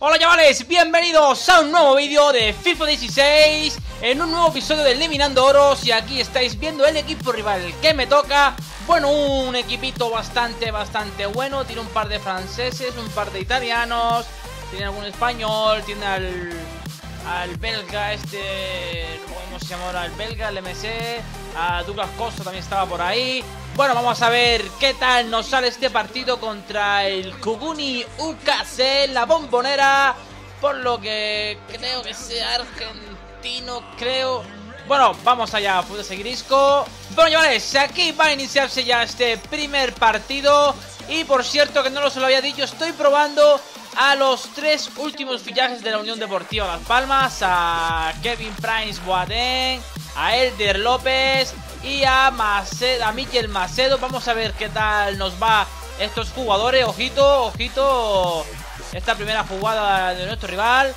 Hola chavales, bienvenidos a un nuevo vídeo de FIFA 16 En un nuevo episodio de Eliminando Oros Y aquí estáis viendo el equipo rival que me toca Bueno, un equipito bastante, bastante bueno Tiene un par de franceses, un par de italianos Tiene algún español, tiene al, al belga este... ¿Cómo se llama ahora? El belga, el MC A Douglas Costa también estaba por ahí bueno, vamos a ver qué tal nos sale este partido contra el Kuguni UKC, la bombonera, por lo que creo que sea argentino, creo. Bueno, vamos allá, pude seguir Isco. Bueno, chavales, aquí va a iniciarse ya este primer partido. Y por cierto, que no lo se lo había dicho, estoy probando a los tres últimos fichajes de la Unión Deportiva Las Palmas, a Kevin Price Boateng, a Elder López y a, Macedo, a Miquel Macedo. Vamos a ver qué tal nos va estos jugadores. Ojito, ojito. Esta primera jugada de nuestro rival.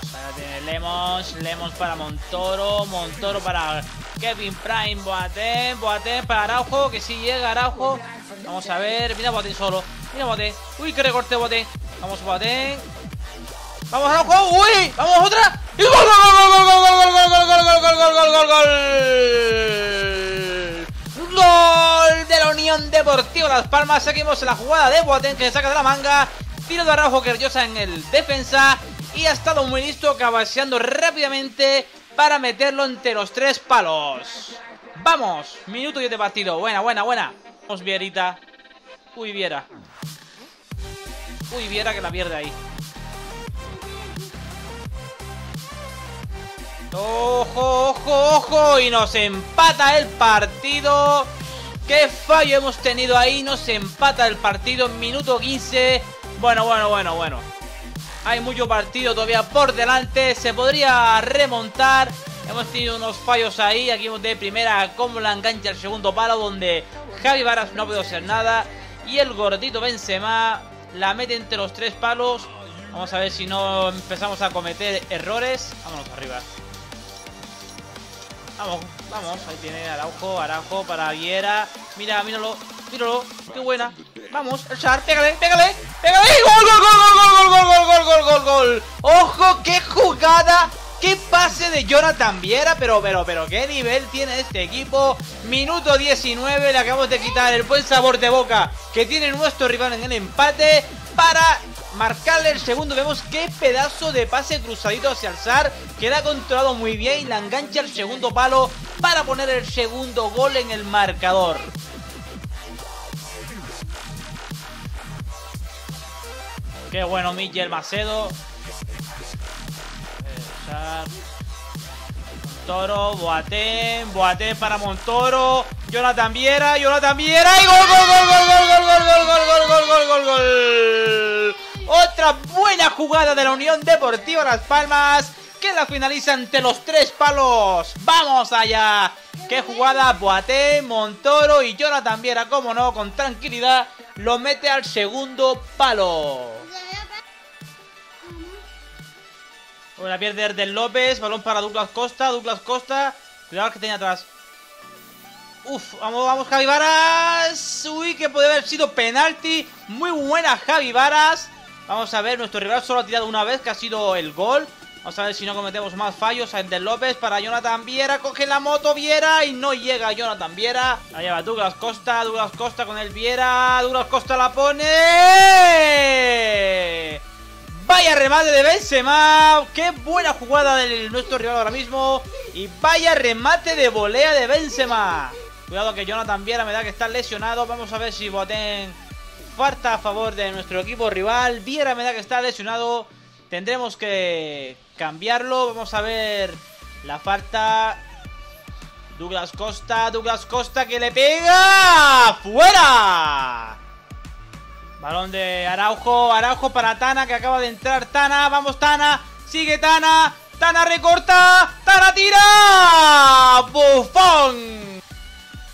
Lemons, Lemons para Montoro, Montoro para Kevin Prime, Boateng, Boateng para Araujo, que si llega Araujo. Vamos a ver, mira Boateng solo, mira Boateng. Uy, que recorte Boateng. Vamos Boateng. Vamos Araujo, uy, vamos otra. Y gol, gol, gol, gol, gol, Deportiva Las Palmas. Seguimos la jugada de Boateng que se saca de la manga. Tiro de Araujo que en el defensa. Y ha estado muy listo caballeando rápidamente para meterlo entre los tres palos. Vamos, minuto 10 de partido. Buena, buena, buena. Vamos, Vierita. Uy, Viera. Uy, Viera que la pierde ahí. Ojo, ojo, ojo. Y nos empata el partido. Qué fallo hemos tenido ahí. Nos empata el partido minuto 15. Bueno, bueno, bueno, bueno. Hay mucho partido todavía por delante. Se podría remontar. Hemos tenido unos fallos ahí. Aquí de primera como la engancha el segundo palo. Donde Javi Varas no podido hacer nada. Y el gordito Benzema la mete entre los tres palos. Vamos a ver si no empezamos a cometer errores. Vámonos arriba. Vamos, vamos, ahí tiene Araujo, Araujo para Viera. Mira, míralo, míralo, qué buena. Vamos, el Char, pégale, pégale, pégale. ¡Gol, gol, gol, gol, gol, gol, gol, gol, gol, gol, gol! ¡Ojo, qué jugada! ¡Qué pase de Jonathan Viera! Pero, pero, pero, ¿qué nivel tiene este equipo? Minuto 19, le acabamos de quitar el buen sabor de boca que tiene nuestro rival en el empate para marcarle el segundo. Vemos qué pedazo de pase cruzadito hacia el Zar. Queda controlado muy bien y la engancha al segundo palo para poner el segundo gol en el marcador. Qué bueno Miguel Macedo. Montoro, Boateng, Boateng para Montoro, Jonathan Viera, Jonathan Viera y gol, gol, gol, gol, gol, gol, gol, gol, gol, gol, gol, gol. Otra buena jugada de la Unión Deportiva Las Palmas que la finaliza ante los tres palos. ¡Vamos allá! ¡Qué jugada! Boateng, Montoro y Jonathan Viera, como no, con tranquilidad, lo mete al segundo palo. Una pierde del López, balón para Douglas Costa, Douglas Costa. Cuidado que tenía atrás. Uf, vamos, vamos, Javi Varas. Uy, que puede haber sido penalti. Muy buena Javi Varas. Vamos a ver, nuestro rival solo ha tirado una vez, que ha sido el gol. Vamos a ver si no cometemos más fallos. Ender López para Jonathan Viera. Coge la moto Viera y no llega Jonathan Viera. La lleva Douglas Costa. Douglas Costa con el Viera. Douglas Costa la pone. Remate de Benzema. Qué buena jugada de nuestro rival ahora mismo. Y vaya remate de volea de Benzema. Cuidado que Jonathan Viera me da que está lesionado. Vamos a ver si Boateng falta a favor de nuestro equipo rival. Viera me da que está lesionado. Tendremos que cambiarlo. Vamos a ver la falta. Douglas Costa, Douglas Costa que le pega. ¡Fuera! Balón de Araujo, Araujo para Tana que acaba de entrar Tana. Vamos Tana, sigue Tana. Tana recorta, Tana tira. ¡Bufón!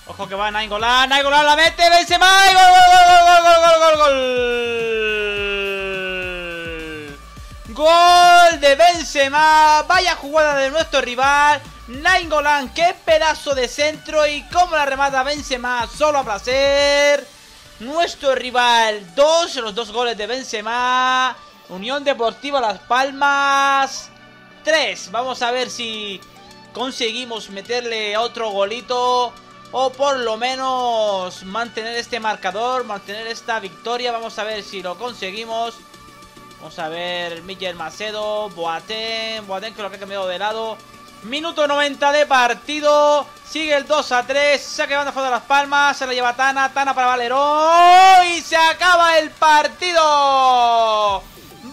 Ojo que va Nainggolan, Nainggolan la mete, Benzema gol, gol, gol, gol, gol, gol, gol. Gol de Benzema, vaya jugada de nuestro rival. Nainggolan, qué pedazo de centro y cómo la remata Benzema, solo a placer. Nuestro rival, dos, los dos goles de Benzema. Unión Deportiva Las Palmas 3. Vamos a ver si conseguimos meterle otro golito o por lo menos mantener este marcador, mantener esta victoria. Vamos a ver si lo conseguimos. Vamos a ver Miguel Macedo, Boateng, Boateng lo que ha cambiado de lado. Minuto 90 de partido. Sigue el 2 a 3. Saque banda fuera de las palmas. Se la lleva Tana. Tana para Valerón. Y se acaba el partido.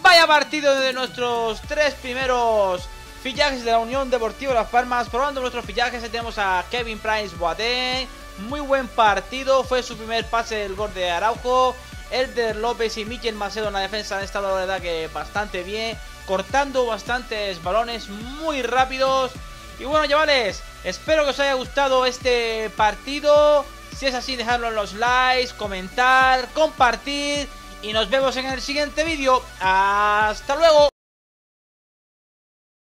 Vaya partido de nuestros tres primeros fichajes de la Unión Deportiva Las Palmas. Probando nuestros fichajes. Tenemos a Kevin Price Boateng. Muy buen partido. Fue su primer pase del gol de Araujo. Elder López y Miquel Macedo en la defensa han estado la verdad que bastante bien cortando bastantes balones muy rápidos. Y bueno, chavales, espero que os haya gustado este partido. Si es así, dejadlo en los likes, comentar, compartir. Y nos vemos en el siguiente vídeo. ¡Hasta luego!